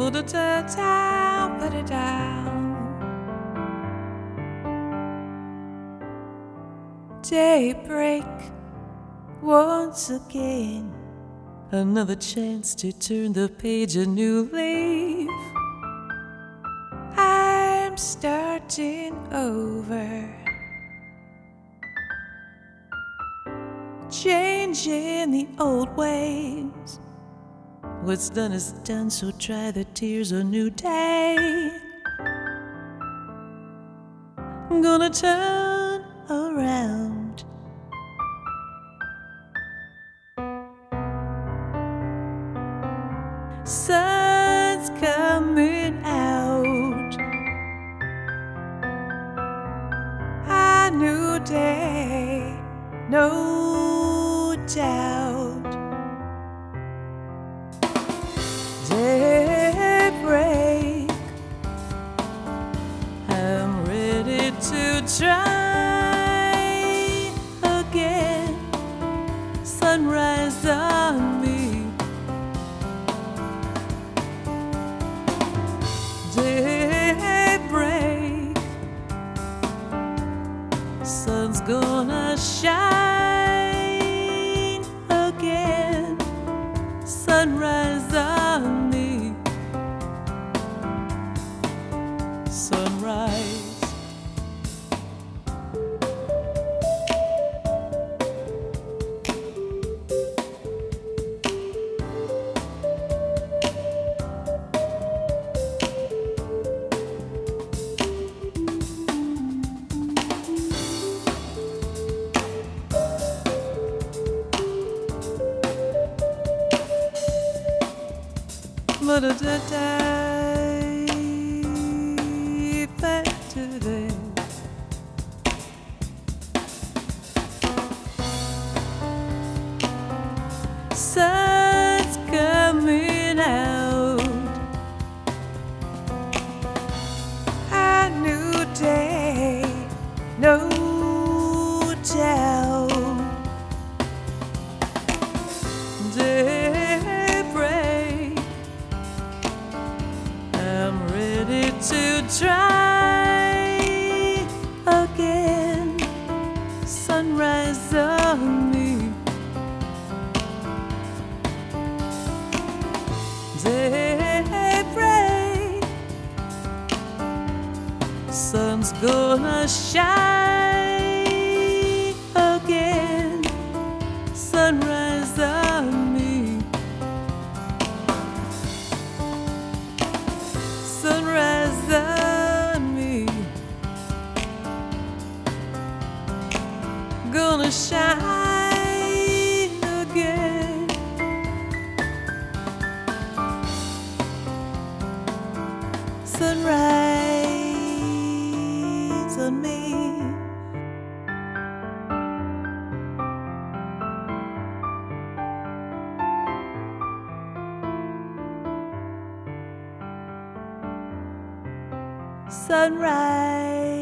Put it down, put it down. Daybreak once again. Another chance to turn the page a new leaf. I'm starting over. Changing the old ways. What's done is done, so dry the tears a new day. I'm gonna turn around. Sun's coming out. A new day, no doubt. Sunrise. But a day doubt. Daybreak. I'm ready to try again. Sunrise on me. Daybreak. Sun's gonna shine Gonna shine again. Sunrise on me. sunrise